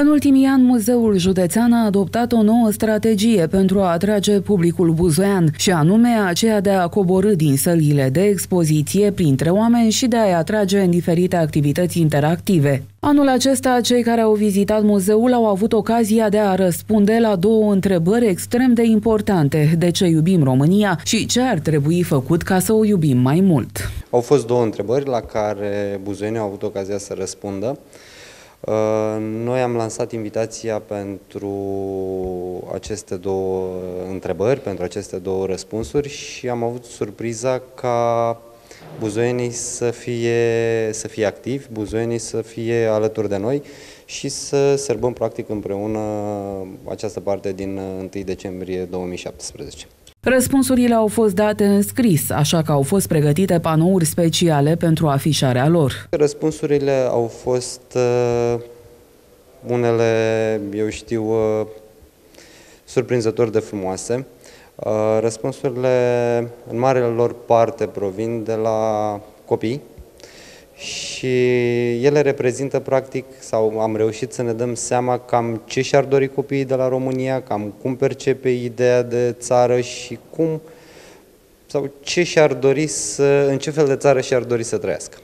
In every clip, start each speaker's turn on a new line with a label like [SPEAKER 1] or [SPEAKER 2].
[SPEAKER 1] În ultimii ani, Muzeul Județean a adoptat o nouă strategie pentru a atrage publicul buzoian, și anume aceea de a coborâ din sălile de expoziție printre oameni și de a-i atrage în diferite activități interactive. Anul acesta, cei care au vizitat muzeul au avut ocazia de a răspunde la două întrebări extrem de importante. De ce iubim România și ce ar trebui făcut ca să o iubim mai mult?
[SPEAKER 2] Au fost două întrebări la care buzoienii au avut ocazia să răspundă. Uh, noi am lansat invitația pentru aceste două întrebări, pentru aceste două răspunsuri și am avut surpriza ca buzoienii să fie, să fie activi, buzoienii să fie alături de noi și să sărbăm practic împreună această parte din 1 decembrie 2017.
[SPEAKER 1] Răspunsurile au fost date în scris, așa că au fost pregătite panouri speciale pentru afișarea lor.
[SPEAKER 2] Răspunsurile au fost uh, unele, eu știu, uh, surprinzător de frumoase. Uh, răspunsurile, în marele lor parte, provin de la copii, și ele reprezintă practic, sau am reușit să ne dăm seama cam ce și-ar dori copiii de la România, cam cum percepe ideea de țară și cum sau ce și-ar dori să, în ce fel de țară și-ar dori să trăiască.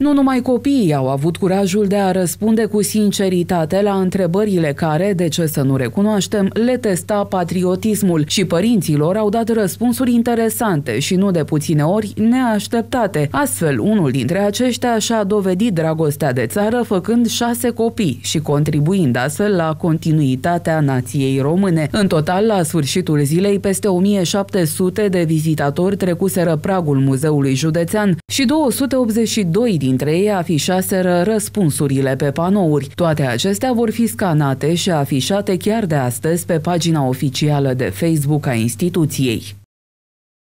[SPEAKER 1] Nu numai copiii au avut curajul de a răspunde cu sinceritate la întrebările care, de ce să nu recunoaștem, le testa patriotismul și părinților au dat răspunsuri interesante și nu de puține ori neașteptate. Astfel, unul dintre aceștia și-a dovedit dragostea de țară făcând șase copii și contribuind astfel la continuitatea nației române. În total, la sfârșitul zilei, peste 1700 de vizitatori trecuseră pragul Muzeului Județean și 282 din dintre ei afișaseră răspunsurile pe panouri. Toate acestea vor fi scanate și afișate chiar de astăzi pe pagina oficială de Facebook a instituției.